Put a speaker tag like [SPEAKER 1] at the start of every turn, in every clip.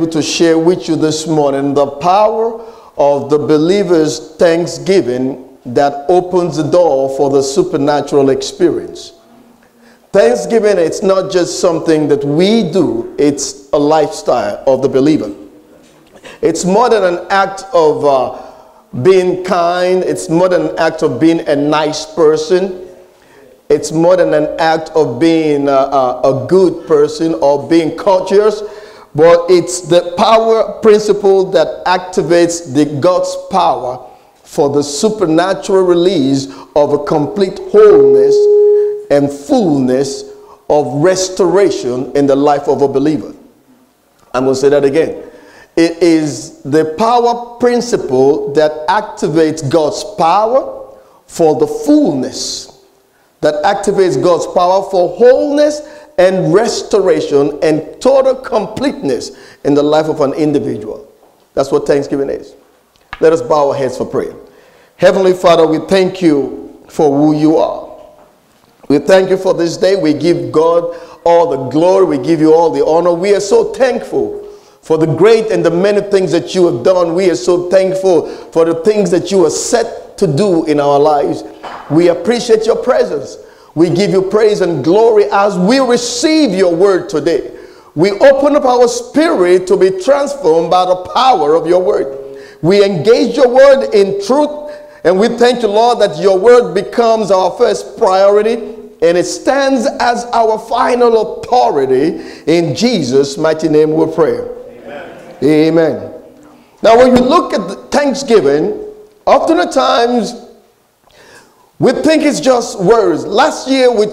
[SPEAKER 1] able to share with you this morning the power of the believer's thanksgiving that opens the door for the supernatural experience. Thanksgiving, it's not just something that we do, it's a lifestyle of the believer. It's more than an act of uh, being kind, it's more than an act of being a nice person. It's more than an act of being a, a, a good person or being courteous, but it's the power principle that activates the God's power for the supernatural release of a complete wholeness and fullness of restoration in the life of a believer. I'm going to say that again. It is the power principle that activates God's power for the fullness, that activates God's power for wholeness and restoration and total completeness in the life of an individual. That's what Thanksgiving is. Let us bow our heads for prayer. Heavenly Father, we thank you for who you are. We thank you for this day. We give God all the glory. We give you all the honor. We are so thankful for the great and the many things that you have done. We are so thankful for the things that you are set to do in our lives. We appreciate your presence. We give you praise and glory as we receive your word today. We open up our spirit to be transformed by the power of your word. We engage your word in truth, and we thank you, Lord, that your word becomes our first priority and it stands as our final authority. In Jesus' mighty name we pray. Amen. Now, when you look at Thanksgiving, often times we think it's just words. Last year we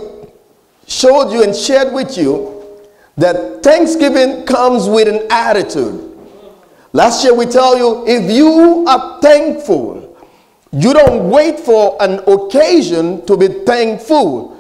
[SPEAKER 1] showed you and shared with you that Thanksgiving comes with an attitude. Last year we tell you if you are thankful, you don't wait for an occasion to be thankful.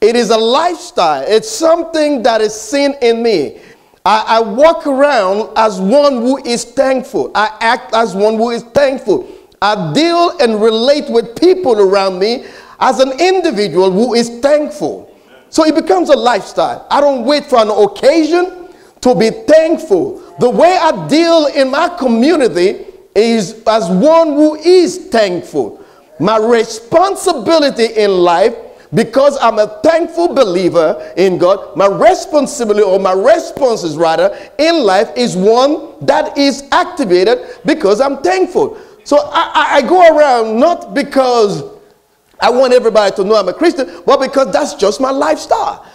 [SPEAKER 1] It is a lifestyle. It's something that is seen in me. I, I walk around as one who is thankful. I act as one who is thankful. I deal and relate with people around me as an individual who is thankful. So it becomes a lifestyle. I don't wait for an occasion to be thankful. The way I deal in my community is as one who is thankful. My responsibility in life because I'm a thankful believer in God, my responsibility or my responses rather in life is one that is activated because I'm thankful. So I, I, go around not because I want everybody to know I'm a Christian, but because that's just my lifestyle.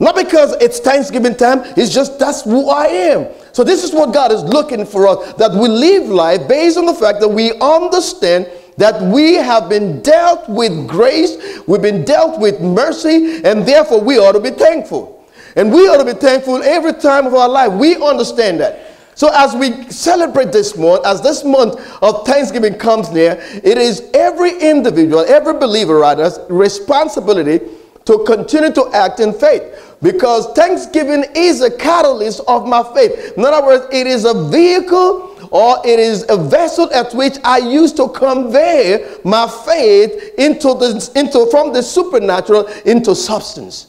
[SPEAKER 1] Not because it's Thanksgiving time, it's just that's who I am. So this is what God is looking for us, that we live life based on the fact that we understand that we have been dealt with grace, we've been dealt with mercy, and therefore we ought to be thankful. And we ought to be thankful every time of our life. We understand that. So as we celebrate this month, as this month of Thanksgiving comes near, it is every individual, every believer rather, responsibility to continue to act in faith. Because Thanksgiving is a catalyst of my faith. In other words, it is a vehicle or it is a vessel at which I use to convey my faith into the, into, from the supernatural into substance.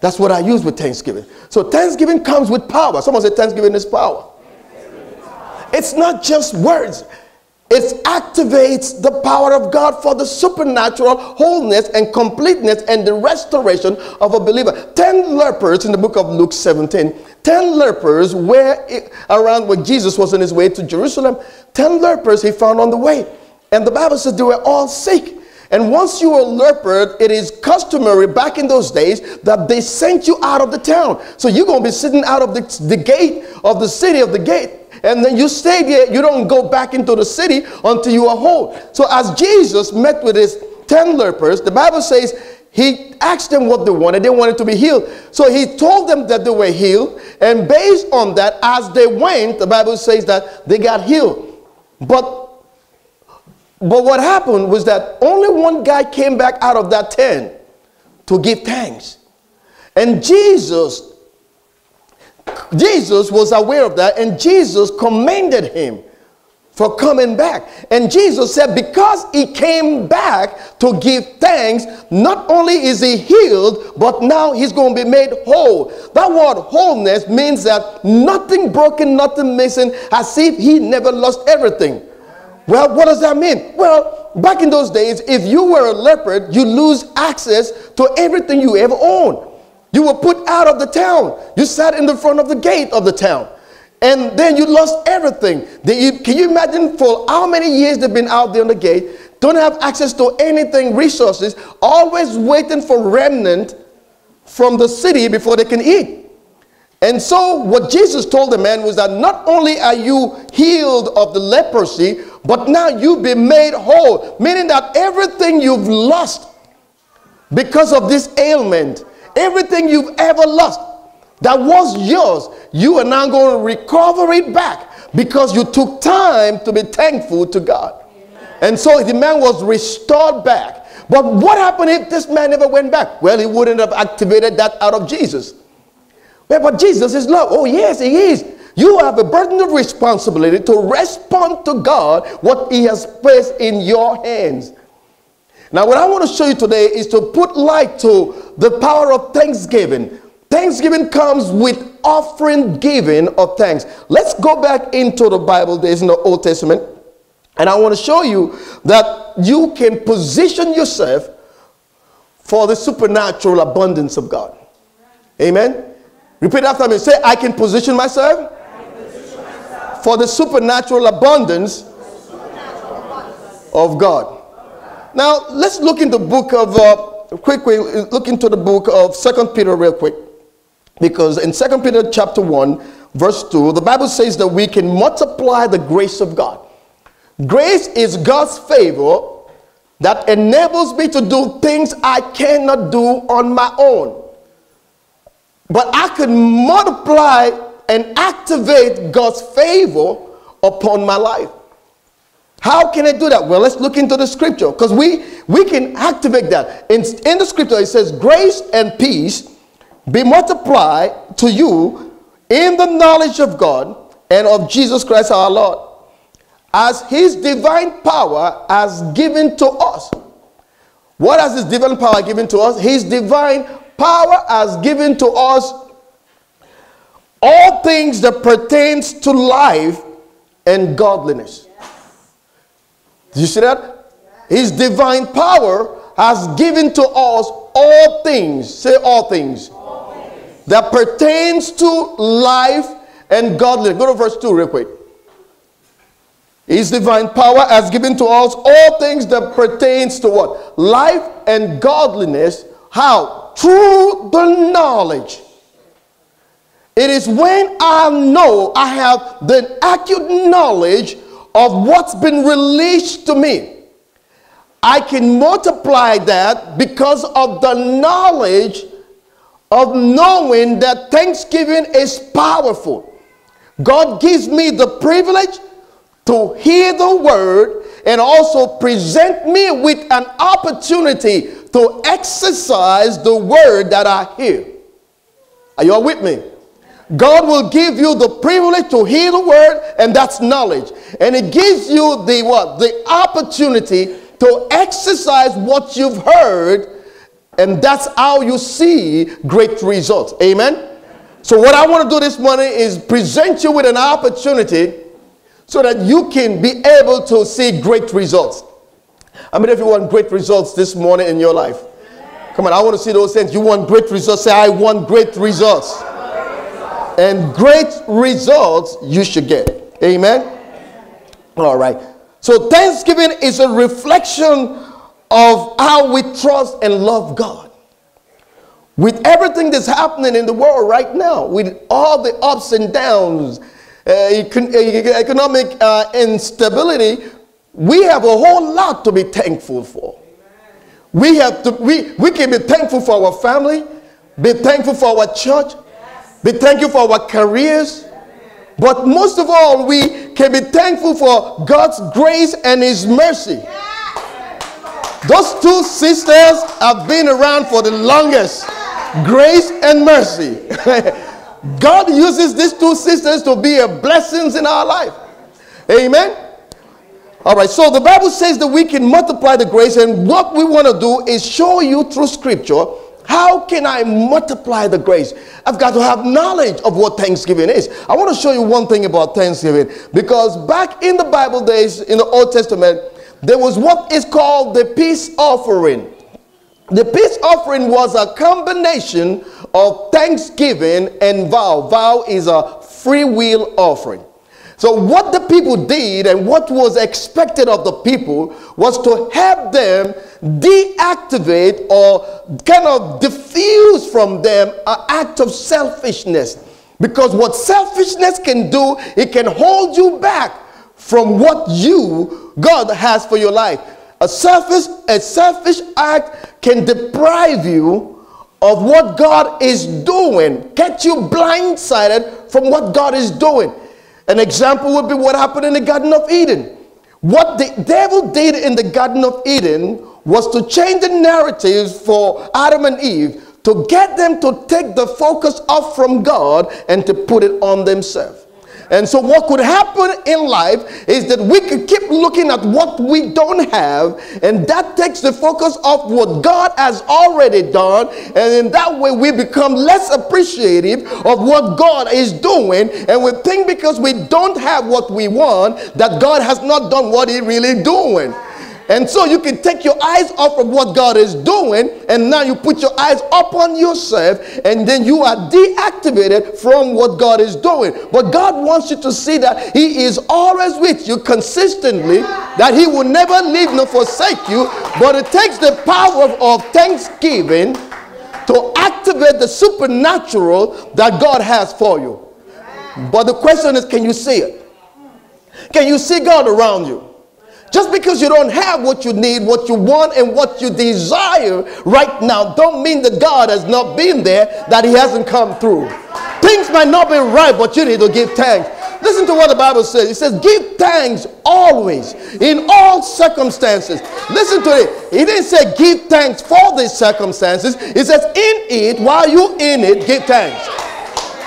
[SPEAKER 1] That's what I use with Thanksgiving. So Thanksgiving comes with power. Someone said Thanksgiving is power. It's not just words. It activates the power of God for the supernatural wholeness and completeness and the restoration of a believer. Ten lepers in the book of Luke 17 Ten lepers were around when Jesus was on his way to Jerusalem. Ten lepers he found on the way. And the Bible says they were all sick. And once you were leper, it is customary back in those days that they sent you out of the town. So you're going to be sitting out of the, the gate of the city of the gate. And then you stay there. You don't go back into the city until you are whole. So as Jesus met with his ten lepers, the Bible says he asked them what they wanted. They wanted to be healed. So he told them that they were healed. And based on that, as they went, the Bible says that they got healed. But, but what happened was that only one guy came back out of that tent to give thanks. And Jesus, Jesus was aware of that. And Jesus commended him for coming back. And Jesus said, because he came back to give thanks, not only is he healed, but now he's going to be made whole. That word wholeness means that nothing broken, nothing missing, as if he never lost everything. Well, what does that mean? Well, back in those days, if you were a leopard, you lose access to everything you ever owned. You were put out of the town. You sat in the front of the gate of the town and then you lost everything. can you imagine for how many years they've been out there on the gate, don't have access to anything, resources, always waiting for remnant from the city before they can eat. And so what Jesus told the man was that not only are you healed of the leprosy, but now you've been made whole, meaning that everything you've lost because of this ailment, everything you've ever lost, that was yours, you are now going to recover it back because you took time to be thankful to God. And so the man was restored back. But what happened if this man never went back? Well, he wouldn't have activated that out of Jesus. Well, but Jesus is love. Oh, yes, he is. You have a burden of responsibility to respond to God what he has placed in your hands. Now, what I want to show you today is to put light to the power of thanksgiving. Thanksgiving comes with offering giving of thanks. Let's go back into the Bible days in the Old Testament. And I want to show you that you can position yourself for the supernatural abundance of God. Amen. Repeat after me. Say, I can position myself, position myself for the supernatural abundance, supernatural abundance of God. Now, let's look in the book of, uh, quickly, look into the book of Second Peter real quick. Because in Second Peter chapter 1, verse 2, the Bible says that we can multiply the grace of God. Grace is God's favor that enables me to do things I cannot do on my own. But I can multiply and activate God's favor upon my life. How can I do that? Well, let's look into the scripture because we, we can activate that. In, in the scripture, it says, Grace and peace be multiplied to you in the knowledge of God and of Jesus Christ our Lord, as his divine power has given to us. What has his divine power given to us? His divine power has given to us all things that pertains to life and godliness. You see that? His divine power has given to us all things. Say all things that pertains to life and godliness. Go to verse 2 real quick. His divine power has given to us all things that pertains to what? Life and godliness. How? Through the knowledge. It is when I know I have the accurate knowledge of what's been released to me. I can multiply that because of the knowledge of knowing that thanksgiving is powerful. God gives me the privilege to hear the word and also present me with an opportunity to exercise the word that I hear. Are you all with me? God will give you the privilege to hear the word, and that's knowledge. And it gives you the what? The opportunity to exercise what you've heard and that's how you see great results. Amen? So, what I want to do this morning is present you with an opportunity so that you can be able to see great results. I mean, if you want great results this morning in your life, come on, I want to see those things. You want great results? Say, I want great results. And great results you should get. Amen? All right. So, Thanksgiving is a reflection of how we trust and love God. With everything that's happening in the world right now, with all the ups and downs, uh, economic uh, instability, we have a whole lot to be thankful for. We have to, we, we can be thankful for our family, be thankful for our church, be thankful for our careers, but most of all, we can be thankful for God's grace and His mercy. Those two sisters have been around for the longest. Grace and mercy. God uses these two sisters to be a blessings in our life. Amen. All right, so the Bible says that we can multiply the grace, and what we want to do is show you through scripture how can I multiply the grace? I've got to have knowledge of what Thanksgiving is. I want to show you one thing about Thanksgiving because back in the Bible days, in the Old Testament, there was what is called the peace offering. The peace offering was a combination of thanksgiving and vow. Vow is a free will offering. So, what the people did and what was expected of the people was to help them deactivate or kind of diffuse from them an act of selfishness. Because what selfishness can do, it can hold you back from what you, God, has for your life. A selfish, a selfish act can deprive you of what God is doing, get you blindsided from what God is doing. An example would be what happened in the Garden of Eden. What the devil did in the Garden of Eden was to change the narratives for Adam and Eve to get them to take the focus off from God and to put it on themselves. And so, what could happen in life is that we could keep looking at what we don't have, and that takes the focus off what God has already done. And in that way, we become less appreciative of what God is doing. And we think because we don't have what we want, that God has not done what He really doing. And so you can take your eyes off of what God is doing, and now you put your eyes upon yourself, and then you are deactivated from what God is doing. But God wants you to see that He is always with you consistently, that He will never leave nor forsake you. But it takes the power of, of thanksgiving to activate the supernatural that God has for you. But the question is can you see it? Can you see God around you? Just because you don't have what you need, what you want, and what you desire right now, don't mean that God has not been there, that He hasn't come through. Things might not be right, but you need to give thanks. Listen to what the Bible says. It says, Give thanks always, in all circumstances. Listen to it. He didn't say give thanks for these circumstances. It says, In it, while you in it, give thanks.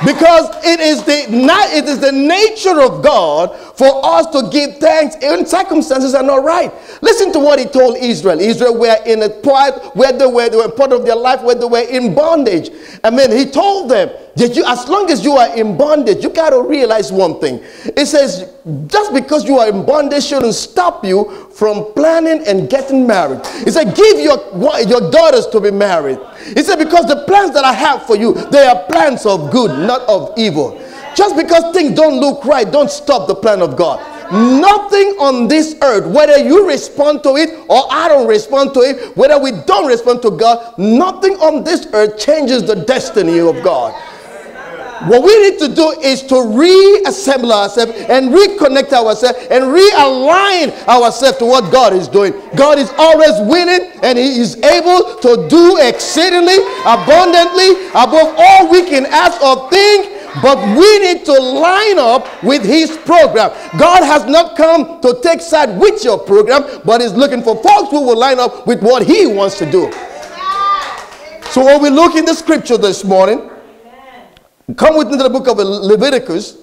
[SPEAKER 1] Because it is the it is the nature of God for us to give thanks even circumstances are not right. Listen to what he told Israel. Israel were in a part where they were, they were part of their life where they were in bondage. I mean, he told them that you, as long as you are in bondage, you got to realize one thing. It says, just because you are in bondage shouldn't stop you from planning and getting married. He said, give your, your daughters to be married. He said, because the plans that I have for you, they are plans of good, not of evil. Just because things don't look right, don't stop the plan of God. Nothing on this earth, whether you respond to it or I don't respond to it, whether we don't respond to God, nothing on this earth changes the destiny of God. What we need to do is to reassemble ourselves and reconnect ourselves and realign ourselves to what God is doing. God is always winning and He is able to do exceedingly abundantly above all we can ask or think but we need to line up with his program. God has not come to take side with your program, but is looking for folks who will line up with what he wants to do. So when we look in the scripture this morning, come with me to the book of Leviticus.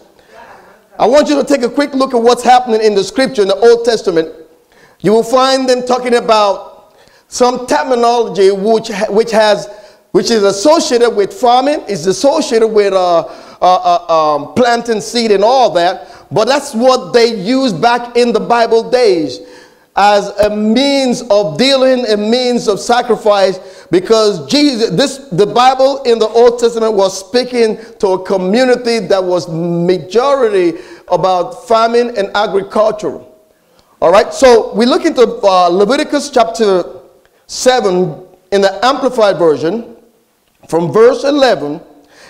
[SPEAKER 1] I want you to take a quick look at what's happening in the scripture in the Old Testament. You will find them talking about some terminology which, which has which is associated with farming, is associated with uh, uh, uh, um, planting seed and all that. But that's what they used back in the Bible days as a means of dealing, a means of sacrifice, because Jesus, this the Bible in the Old Testament was speaking to a community that was majority about farming and agriculture. All right, so we look into uh, Leviticus chapter 7 in the Amplified Version, from verse 11.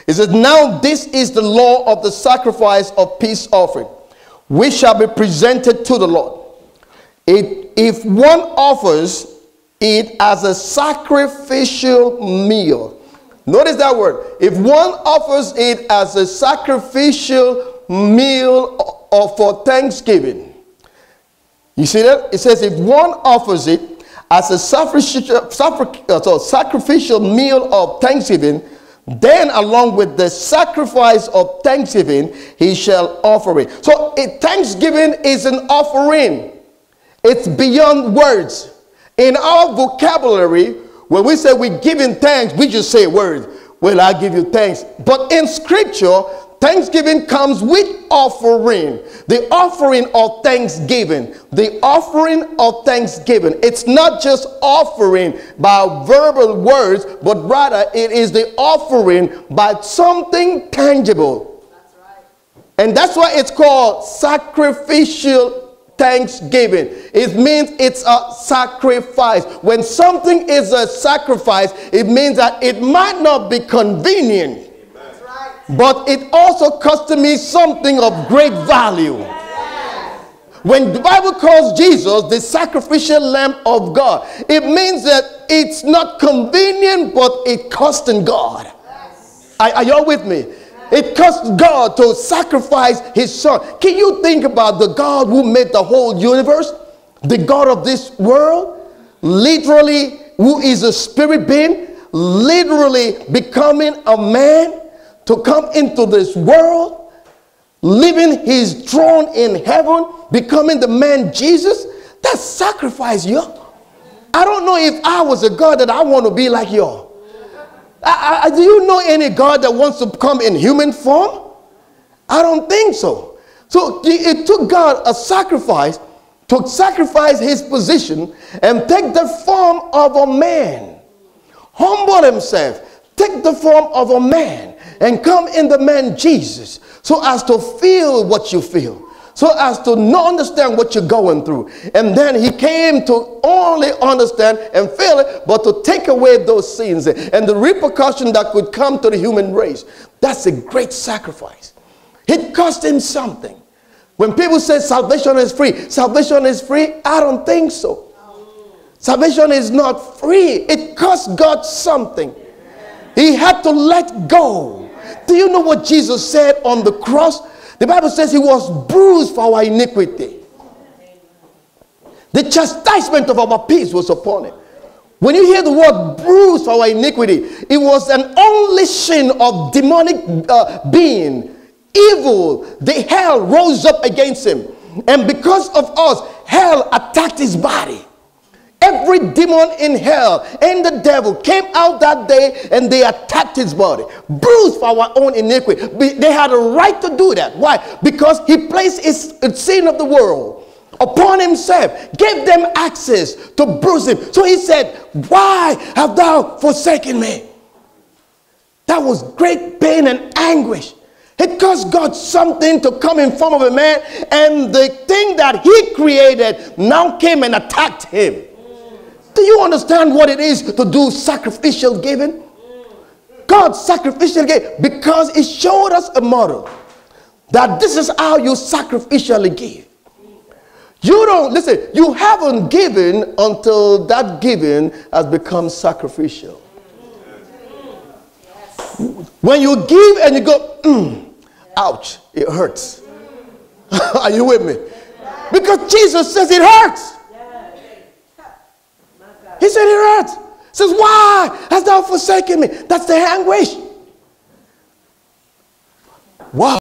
[SPEAKER 1] It says, Now this is the law of the sacrifice of peace offering, which shall be presented to the Lord. It, if one offers it as a sacrificial meal, notice that word. If one offers it as a sacrificial meal or for thanksgiving, you see that? It says, if one offers it as a sacrificial, uh, sacrificial meal of thanksgiving, then, along with the sacrifice of thanksgiving, he shall offer it. So, a thanksgiving is an offering. It's beyond words. In our vocabulary, when we say we're giving thanks, we just say words. Well, I give you thanks. But in scripture, Thanksgiving comes with offering. The offering of thanksgiving. The offering of thanksgiving. It's not just offering by verbal words, but rather it is the offering by something tangible. That's right. And that's why it's called sacrificial thanksgiving. It means it's a sacrifice. When something is a sacrifice, it means that it might not be convenient but it also costed me something of great value. When the Bible calls Jesus the sacrificial lamb of God, it means that it's not convenient, but it costing God. Are, are y'all with me? It cost God to sacrifice his son. Can you think about the God who made the whole universe? The God of this world, literally, who is a spirit being, literally becoming a man to come into this world, leaving his throne in heaven, becoming the man Jesus, that's sacrifice, yo. I don't know if I was a God that I want to be like you. I, I, do you know any God that wants to come in human form? I don't think so. So it took God a sacrifice to sacrifice his position and take the form of a man, humble himself, take the form of a man, and come in the man Jesus so as to feel what you feel so as to not understand what you're going through. And then he came to only understand and feel it, but to take away those sins and the repercussion that could come to the human race. That's a great sacrifice. It cost him something. When people say salvation is free, salvation is free, I don't think so. Salvation is not free. It cost God something. He had to let go do you know what Jesus said on the cross? The Bible says he was bruised for our iniquity. The chastisement of our peace was upon him. When you hear the word bruised for our iniquity, it was an unleashing of demonic uh, being, evil. The hell rose up against him. And because of us, hell attacked his body. Every demon in hell and the devil came out that day and they attacked his body, bruised for our own iniquity. They had a right to do that. Why? Because he placed his, his sin of the world upon himself, gave them access to bruise him. So he said, Why have thou forsaken me? That was great pain and anguish. It cost God something to come in form of a man, and the thing that he created now came and attacked him. Do you understand what it is to do sacrificial giving? God sacrificial gave because it showed us a model that this is how you sacrificially give. You don't, listen, you haven't given until that giving has become sacrificial. When you give and you go, mm, ouch, it hurts. Are you with me? Because Jesus says it hurts. He said, It hurts. He says, Why hast thou forsaken me? That's the anguish. Wow.